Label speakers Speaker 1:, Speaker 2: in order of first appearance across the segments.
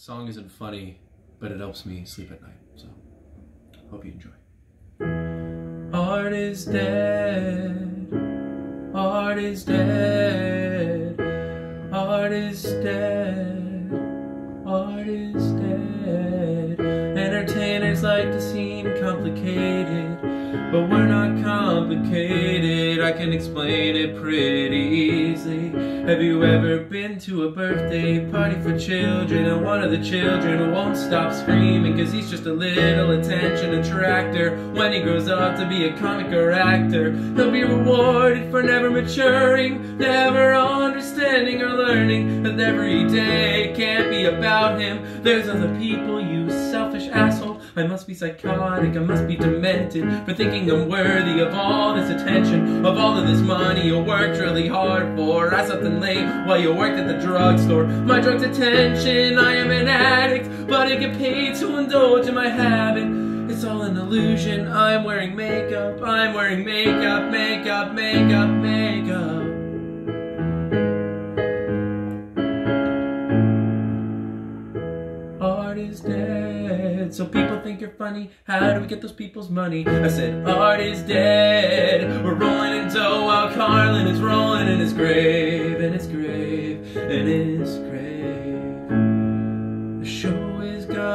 Speaker 1: song isn't funny, but it helps me sleep at night. So, hope you enjoy. Art is dead. Art is dead. Art is dead. Art is dead. Entertainers like to seem complicated, but we're not complicated. I can explain it pretty easily. Have you ever been to a birthday party for children and one of the children won't stop screaming cause he's just a little attention attractor when he grows up to be a comic or actor he'll be rewarded for never maturing never understanding or learning that every day can't be about him there's other people you selfish asshole I must be psychotic, I must be demented for thinking I'm worthy of all this attention, of all of this money you worked really hard for. I something late while you worked at the drugstore. My drug's attention, I am an addict, but I get paid to indulge in my habit. It's all an illusion. I'm wearing makeup, I'm wearing makeup, makeup, makeup, makeup. Art is dead, so people think you're funny. How do we get those people's money? I said, Art is dead. We're rolling in dough while Carlin is rolling in his grave, in his grave, in his grave.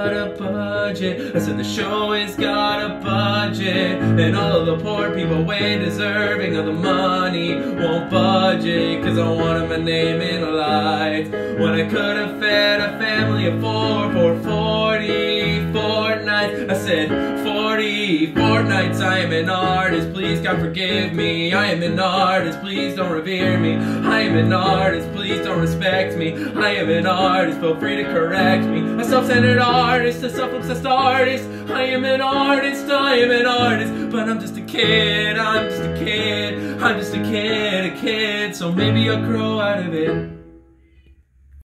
Speaker 1: Got a budget. I said, The show has got a budget. And all of the poor people, way deserving of the money, won't budget. Cause I wanted my name in the lights. When I could have fed a family of four for 40 fortnights. I said, 40 fortnights. I am an artist, please God forgive me. I am an artist, please don't revere me. I am an artist, please don't respect me. I am an artist, feel free to correct me. A self-centered artist, a self-obsessed artist. I am an artist, I am an artist, but I'm just a kid, I'm just a kid, I'm just a kid, a kid, so maybe I'll grow out of it.